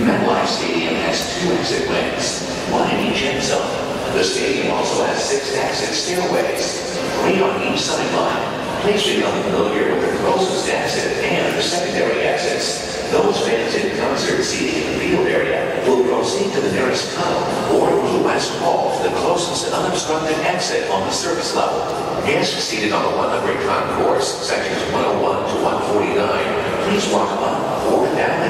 MetLife Stadium has two exit wings, one in each end zone. The stadium also has six exit stairways, three on each sideline. Please become familiar with the closest exit and the secondary exits. Those fans in concert seating in the field area will proceed to the nearest tunnel or to the west wall for the closest unobstructed exit on the surface level. Guests seated on the 100 concourse, sections 101 to 149, please walk up or down.